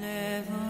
level